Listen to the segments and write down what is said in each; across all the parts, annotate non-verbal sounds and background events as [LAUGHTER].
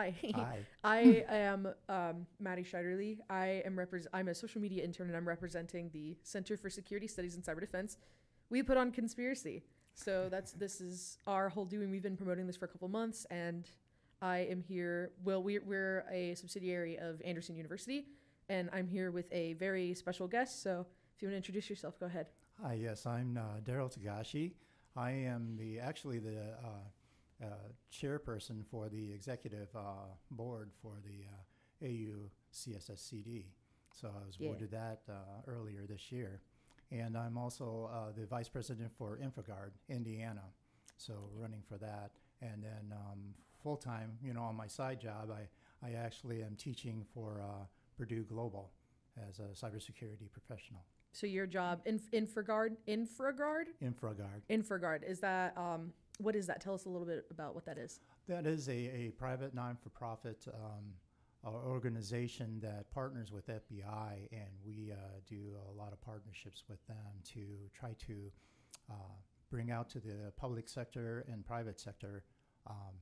Hi. Hi. I [LAUGHS] [LAUGHS] am um, Maddie Scheiderly. I am repres- I'm a social media intern and I'm representing the Center for Security Studies and Cyber Defense. We put on conspiracy. So that's this is our whole doing. We've been promoting this for a couple months, and I am here. Well, we're, we're a subsidiary of Anderson University, and I'm here with a very special guest. So if you want to introduce yourself, go ahead. Hi, yes, I'm uh, Darryl Togashi. I am the actually the uh, uh, chairperson for the executive uh, board for the uh, AU CSSCD. So I was Yeah. awarded that uh, earlier this year. And I'm also uh, the vice president for InfraGard, Indiana. So running for that. And then um, full time, you know, on my side job, I, I actually am teaching for uh, Purdue Global as a cybersecurity professional. So your job, inf- InfraGard, InfraGard, InfraGard. InfraGard. Is that um, what is that? Tell us a little bit about what that is. That is a, a private non-for-profit um, uh, organization that partners with FBI, and we uh, do a lot of partnerships with them to try to uh, bring out to the public sector and private sector um,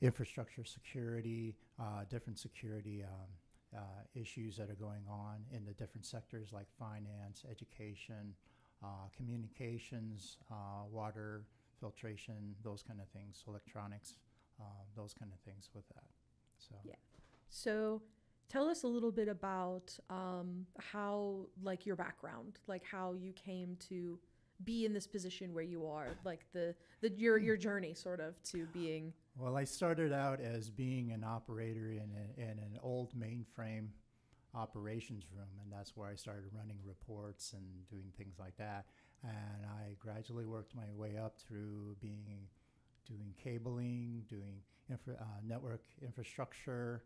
infrastructure security, uh, different security um, uh, issues that are going on in the different sectors like finance, education, uh, communications, uh, water, filtration, those kind of things, electronics, uh, those kind of things with that. So Yeah. So tell us a little bit about um, how, like, your background, like how you came to be in this position where you are, like the the your your journey, sort of, to being. Well, I started out as being an operator in, a, in an old mainframe operations room, and that's where I started running reports and doing things like that. And I gradually worked my way up through being doing cabling, doing infra, uh, network infrastructure.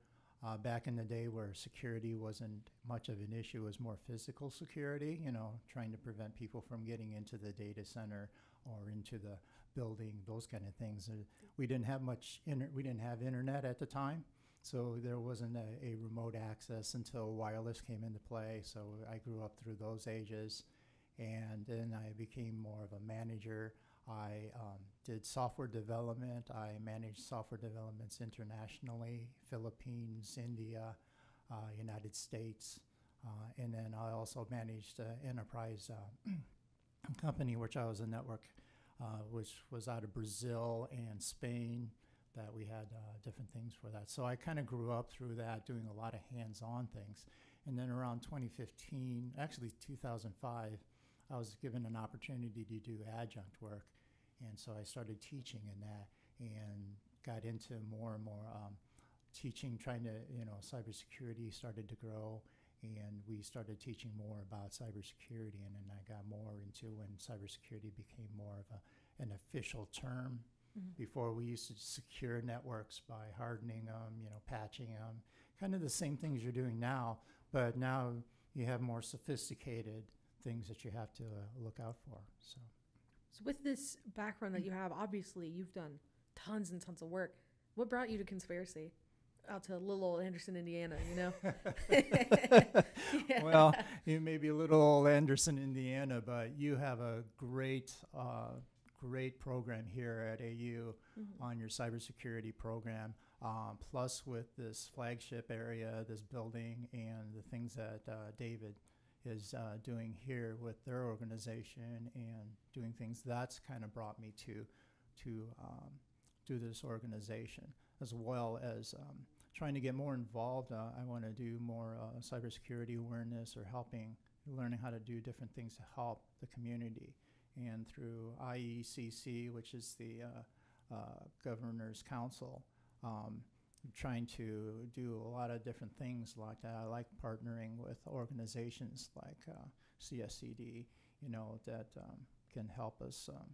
Uh, back in the day where security wasn't much of an issue, it was more physical security, you know, trying to prevent people from getting into the data center or into the building, those kind of things. We didn't have much, inter- we didn't have internet at the time, so there wasn't a, a remote access until wireless came into play. So I grew up through those ages, and then I became more of a manager. I um, did software development. I managed software developments internationally, Philippines, India, uh, United States, uh, and then I also managed an enterprise uh, [CLEARS THROAT] company, which I was a network, uh, which was out of Brazil and Spain. That we had uh, different things for that. So I kind of grew up through that, doing a lot of hands-on things. And then around 2015, actually 2005, I was given an opportunity to do adjunct work. And so I started teaching in that and got into more and more um, teaching, trying to, you know, cybersecurity started to grow. And we started teaching more about cybersecurity. And then I got more into when cybersecurity became more of a, an official term. Before we used to secure networks by hardening them, you know, patching them, kind of the same things you're doing now, but now you have more sophisticated things that you have to uh, look out for. So. So with this background that you have, obviously you've done tons and tons of work. What brought you to conspiracy? Out to little old Anderson, Indiana, you know? Yeah. [LAUGHS] [LAUGHS] well, you may be a little old Anderson, Indiana, but you have a great, uh, great program here at AU Mhm. on your cybersecurity program. Um, plus, with this flagship area, this building, and the things that uh, David is uh, doing here with their organization and doing things, that's kind of brought me to to um, do this organization, as well as um, trying to get more involved. Uh, I want to do more uh, cybersecurity awareness or helping, learning how to do different things to help the community. And through IECC, which is the uh, uh, Governor's Council, um, trying to do a lot of different things like that. I like partnering with organizations like uh, CSCD, you know, that um, can help us um,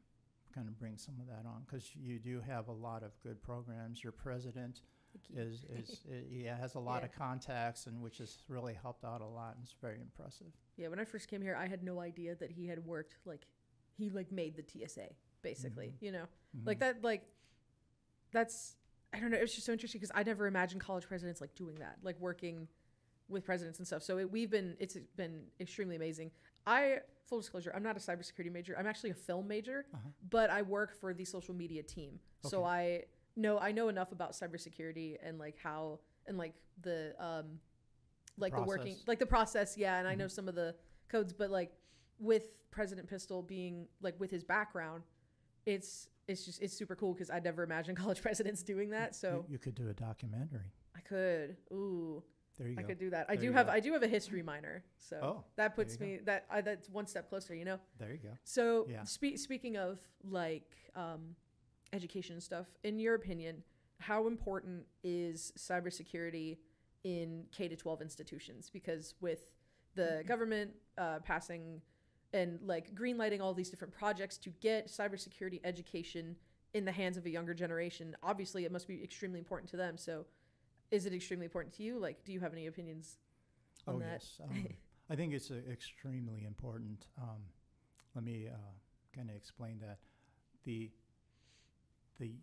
kind of bring some of that on because you do have a lot of good programs. Your president is, is [LAUGHS] uh, yeah, has a lot Yeah. of contacts and which has really helped out a lot and it's very impressive. Yeah, when I first came here, I had no idea that he had worked like he like made the TSA basically. Mhm. You know, like Mhm. that. Like that's I don't know. It's just so interesting because I never imagined college presidents like doing that, like working with presidents and stuff. So it, we've been it's been extremely amazing. I full disclosure, I'm not a cybersecurity major. I'm actually a film major, Uh-huh. but I work for the social media team. So I know I know enough about cybersecurity and like how and like the um like the working like the process, yeah, and I know Mhm. some of the codes, but like with President Pistole being like with his background, it's it's just it's super cool because I'd never imagined [LAUGHS] college presidents doing that. So you, you could do a documentary. I could, ooh, There you go. I go. could do that. I There do have go. I do have a history minor, so Oh, that puts me that I, that's one step closer, you know. There you go. So Yeah. spe- speaking of like um, education stuff, in your opinion, how important is cybersecurity in K to twelve institutions? Because with the government uh, passing and like greenlighting all these different projects to get cybersecurity education in the hands of a younger generation, obviously it must be extremely important to them. So, is it extremely important to you? Like, do you have any opinions on oh that? yes. Um, I think it's uh, extremely important. Um, let me uh, kind of explain that. The the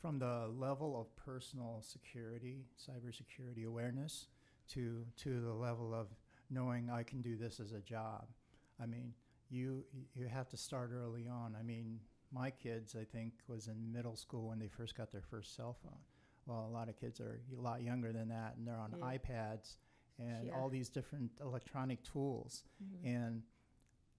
from the level of personal security, cybersecurity awareness, to to the level of knowing I can do this as a job. I mean, you you have to start early on. I mean, my kids, I think, was in middle school when they first got their first cell phone. Well, a lot of kids are a lot younger than that, and they're on Yeah. iPads and Yeah. all these different electronic tools Mhm. and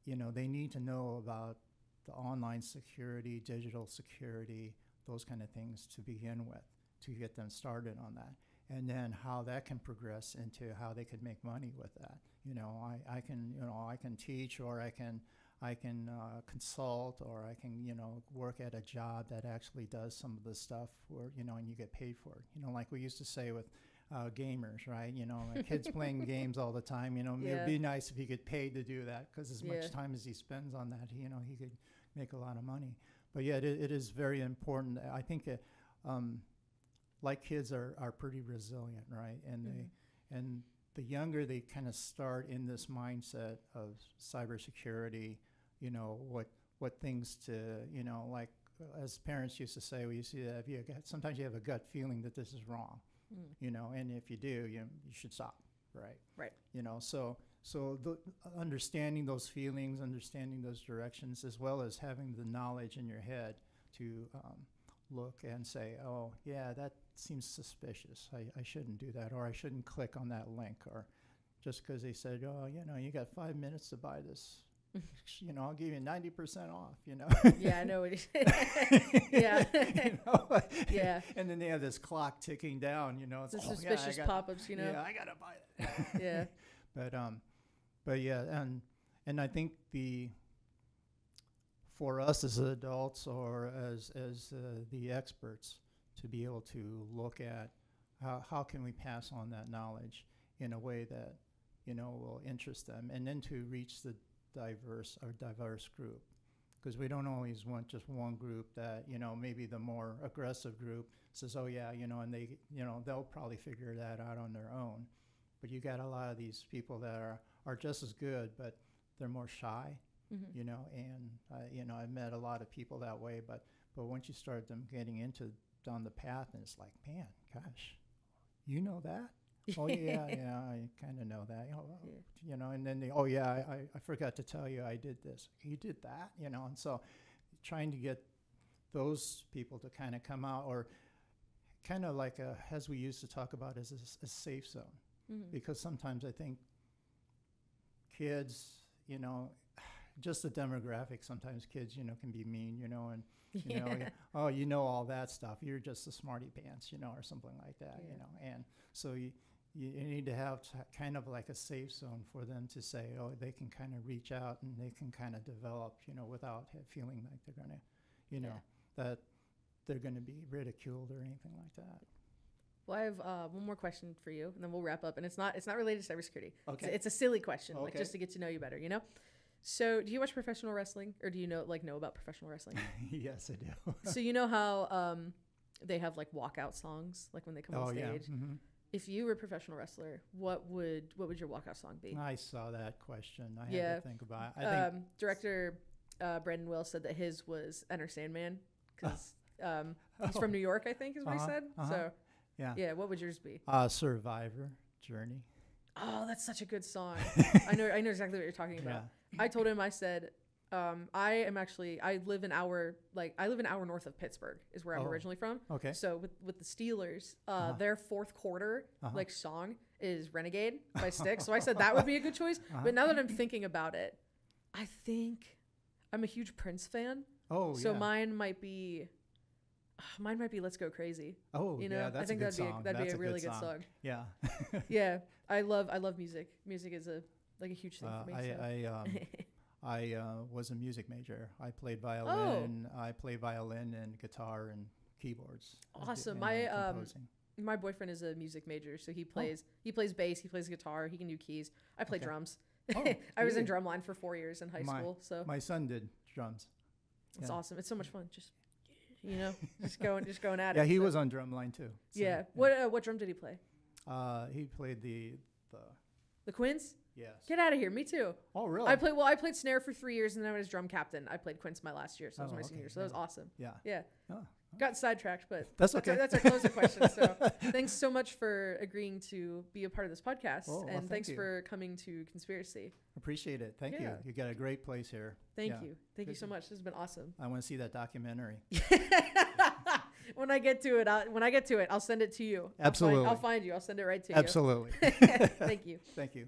you know they need to know about the online security digital security those kind of things to begin with to get them started on that and then how that can progress into how they could make money with that you know i, I can you know i can teach or i can i can uh, consult or i can you know work at a job that actually does some of the stuff where you know and you get paid for it you know like we used to say with uh, gamers, right? You know, like kids playing [LAUGHS] games all the time. You know, Yeah. it'd be nice if he get paid to do that because as Yeah. much time as he spends on that, you know, he could make a lot of money. But yeah, it, it is very important. I think, it, um, like kids are, are pretty resilient, right? And Mhm. they and the younger they kind of start in this mindset of cybersecurity, you know, what what things to, you know, like as parents used to say, we used to have you got, sometimes you have a gut feeling that this is wrong Mm. you know and if you do you, you should stop right Right. you know so so the understanding those feelings understanding those directions as well as having the knowledge in your head to um, look and say oh yeah that seems suspicious I, I shouldn't do that or i shouldn't click on that link or just because they said oh you know you got five minutes to buy this [LAUGHS] you know i'll give you 90% off you know Yeah, I know it. [LAUGHS] [LAUGHS] Yeah. You know? Yeah. and then they have this clock ticking down you know it's the "Oh, yeah, suspicious gotta- pop-ups, you know. yeah, I gotta buy it. Yeah. but um, but yeah, and and I think the for us as adults or as as uh, the experts to be able to look at how how can we pass on that knowledge in a way that you know will interest them, and then to reach the diverse or diverse group. Because we don't always want just one group that, you know, maybe the more aggressive group says, oh, yeah, you know, and they, you know, they'll probably figure that out on their own but you got a lot of these people that are, are just as good, but they're more shy, Mhm. you know. And uh, you know, I've met a lot of people that way, but but once you start them getting into down the path, and it's like, man, gosh, you know that? [LAUGHS] oh yeah, yeah, I kind of know that. You know, oh, Yeah. you know, and then they, oh yeah, I, I, I forgot to tell you I did this. You did that, you know, and so trying to get those people to kind of come out or kind of like a, as we used to talk about as a safe zone Mhm. because sometimes I think kids, you know, just the demographic. Sometimes kids, you know, can be mean, you know, and you know, [LAUGHS] oh, you know all that stuff. You're just a smarty pants, you know, or something like that, Yeah. you know. And so you you need to have t- kind of like a safe zone for them to say, oh, they can kind of reach out and they can kind of develop, you know, without feeling like they're gonna, you know, that they're gonna be ridiculed or anything like that. Well, I have uh, one more question for you, and then we'll wrap up. And it's not it's not related to cybersecurity. It's, Okay. it's a silly question, like just to get to know you better. You know. So, do you watch professional wrestling, or do you know like know about professional wrestling? [LAUGHS] yes, I do. so you know how um, they have like walkout songs, like when they come oh on yeah. stage. hmm If you were a professional wrestler, what would what would your walkout song be? I saw that question. I Yeah. had to think about it. I think um, director uh, Brandon Wells said that his was Enter Sandman because [LAUGHS] um, he's from New York, I think, is what Uh-huh, he said. uh-huh. So yeah. yeah, what would yours be? Uh, Survivor Journey. Oh, that's such a good song. [LAUGHS] I know I know exactly what you're talking about. Yeah. I told him I said Um, I am actually I live an hour like I live an hour north of Pittsburgh is where I'm Oh. originally from. Okay. So with with the Steelers, uh, Uh-huh. their fourth quarter Uh-huh. like song is "Renegade" by [LAUGHS] Styx. so I said that would be a good choice. Uh-huh. But now that I'm thinking about it, I think I'm a huge Prince fan. Oh, so yeah. mine might be mine might be "Let's Go Crazy." oh, You know, yeah, that's I think a good that'd be song. a, that'd that's be a, really good song. song. Yeah. [LAUGHS] Yeah, I love I love music. Music is a like a huge thing Uh, for me. I, so. I, um, [LAUGHS] I uh, was a music major. I played violin. Oh. violin. I play violin and guitar and keyboards. Awesome. and, My, uh, um, my boyfriend is a music major, so he plays he plays bass, he plays guitar, he can do keys. I play Okay. drums. Oh, [LAUGHS] I was in drumline for four years in high My- school, so My son did drums. it's yeah. awesome. It's so much fun. Just you know, [LAUGHS] just going just going at Yeah, it. Yeah, he so- was on drumline too. so, yeah. What uh, what drum did he play? Uh, he played the the The Quints? Yes. Get out of here. Me too. oh, really? I played well. I played snare for three years, and then I was drum captain. I played Quints my last year, so that was Oh, my okay, senior. So that was awesome. yeah. Yeah. Oh, Got sidetracked, but [LAUGHS] That's our, okay. that's our closing question. So [LAUGHS] thanks so much for agreeing to be a part of this podcast, Oh, well, and thank thanks you. for coming to Conspiracy. Appreciate it. Thank Yeah. you. You got a great place here. Thank Yeah. you. Thank you so much. This has been awesome. I want to see that documentary. [LAUGHS] when I get to it, I'll, when I get to it, I'll send it to you. I'll find- Absolutely. I'll find you. I'll send it right to you. Absolutely. Thank you. Thank you.